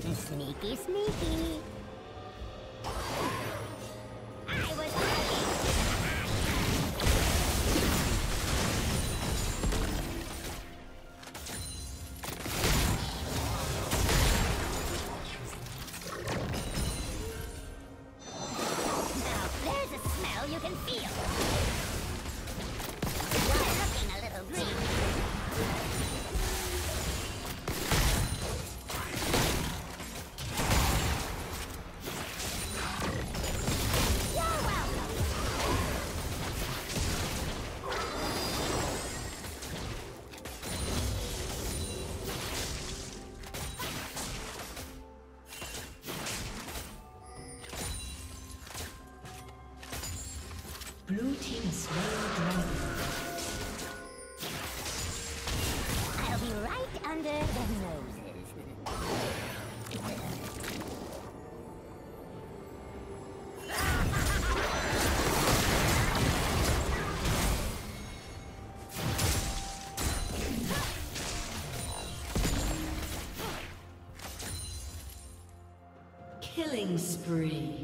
Sneaky, sneaky. Killing spree.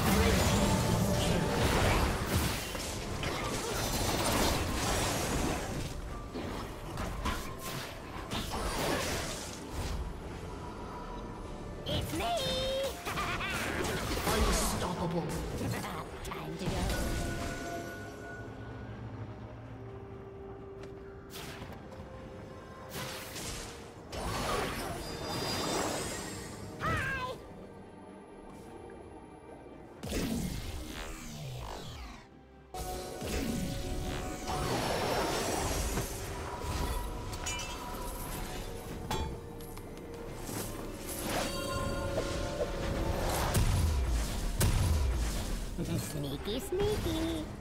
It's Sneaky, sneaky.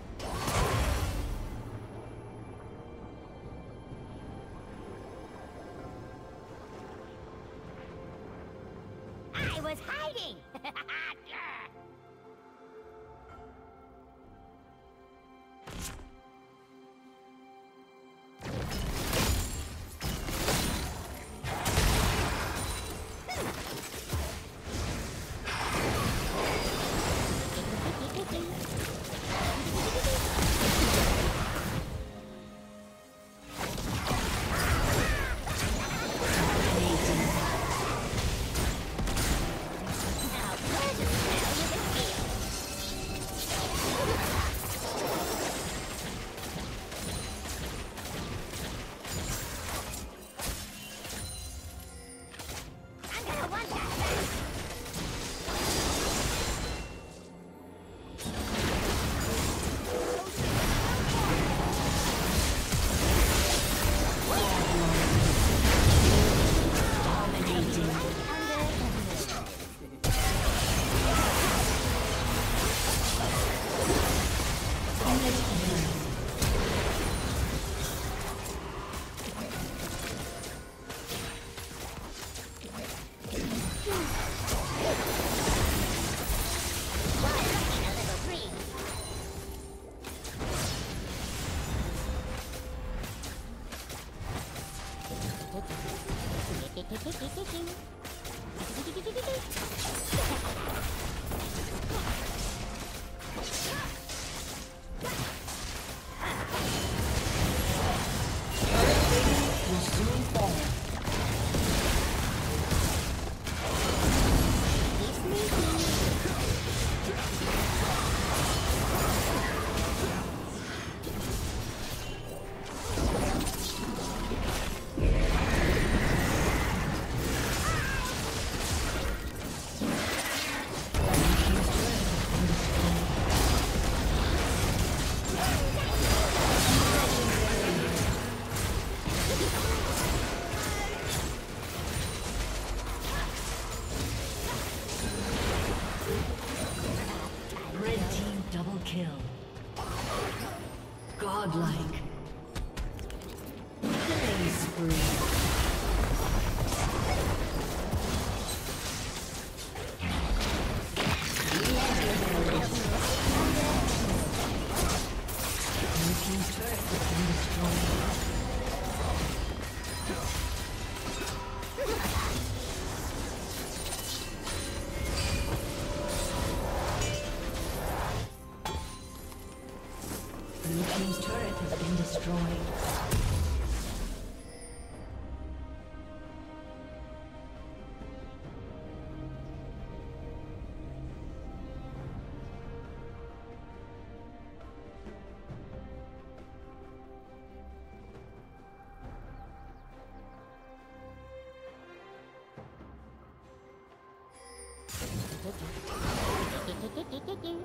Sneaky, sneaky.